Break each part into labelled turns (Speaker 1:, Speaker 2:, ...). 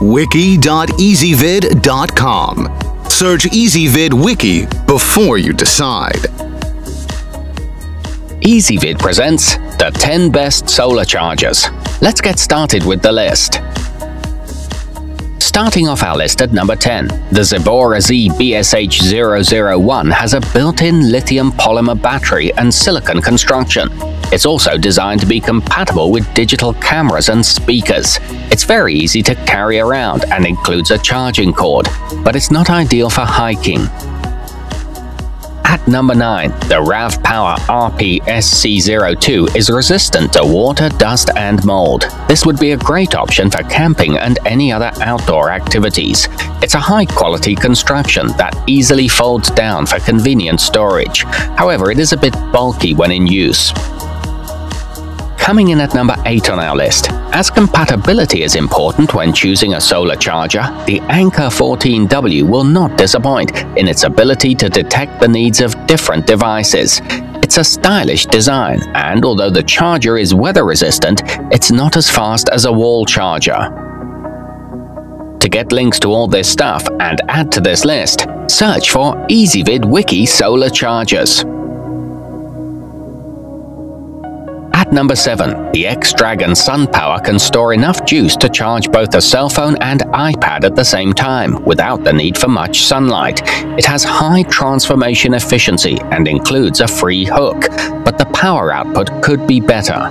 Speaker 1: wiki.ezvid.com. Search Ezvid Wiki before you decide.
Speaker 2: Ezvid presents the 10 best solar chargers. Let's get started with the list. Starting off our list at number 10, the Zebora Z BSH001 has a built-in lithium polymer battery and silicon construction. It's also designed to be compatible with digital cameras and speakers. It's very easy to carry around and includes a charging cord, but it's not ideal for hiking. At number 9, the RAV Power RP-SC02 is resistant to water, dust and mold. This would be a great option for camping and any other outdoor activities. It's a high-quality construction that easily folds down for convenient storage. However, it is a bit bulky when in use. Coming in at number 8 on our list, as compatibility is important when choosing a solar charger, the Anker 14W will not disappoint in its ability to detect the needs of different devices. It's a stylish design, and although the charger is weather resistant, it's not as fast as a wall charger. To get links to all this stuff and add to this list, search for Ezvid Wiki Solar Chargers. At number 7, the X-Dragon Sun Power can store enough juice to charge both a cell phone and iPad at the same time, without the need for much sunlight. It has high transformation efficiency and includes a free hook, but the power output could be better.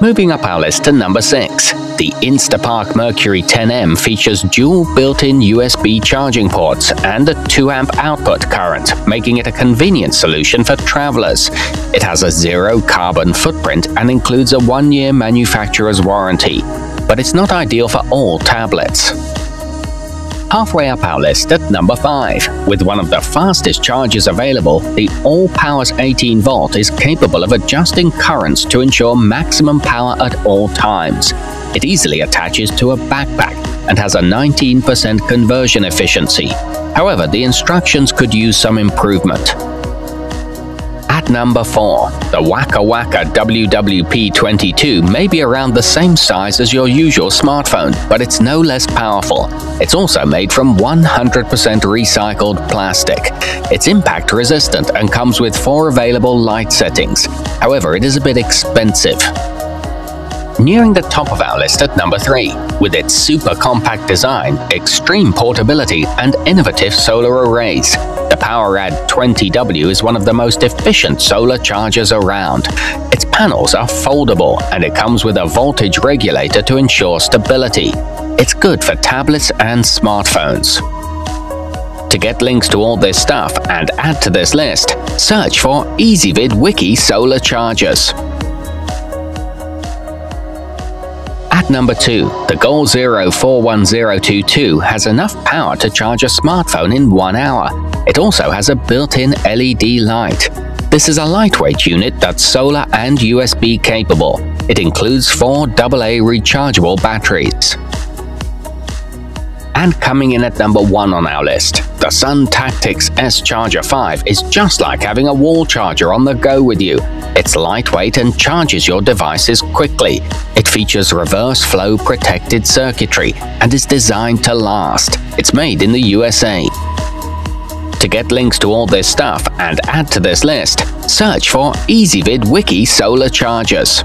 Speaker 2: Moving up our list to number 6. The Instapark Mercury 10M features dual built-in USB charging ports and a 2A output current, making it a convenient solution for travelers. It has a zero carbon footprint and includes a one-year manufacturer's warranty, but it's not ideal for all tablets halfway up our list at number 5. With one of the fastest chargers available, the AllPowers 18 volt is capable of adjusting currents to ensure maximum power at all times. It easily attaches to a backpack and has a 19% conversion efficiency. However, the instructions could use some improvement. At number 4, the Waka Waka WWP22 may be around the same size as your usual smartphone, but it's no less powerful. It's also made from 100% recycled plastic. It's impact resistant and comes with four available light settings. However, it is a bit expensive. Nearing the top of our list at number 3, with its super compact design, extreme portability, and innovative solar arrays. The Poweradd 20W is one of the most efficient solar chargers around. Its panels are foldable and it comes with a voltage regulator to ensure stability. It's good for tablets and smartphones. To get links to all this stuff and add to this list, search for Ezvid Wiki Solar Chargers. Number 2, the GoalZero 41022 has enough power to charge a smartphone in one hour. It also has a built-in LED light. This is a lightweight unit that's solar and USB capable. It includes four AA rechargeable batteries. And coming in at number 1 on our list, the Sun Tactics S Charger 5 is just like having a wall charger on the go with you. It's lightweight and charges your devices quickly. It features reverse flow protected circuitry and is designed to last. It's made in the USA. To get links to all this stuff and add to this list, search for Ezvid Wiki Solar Chargers.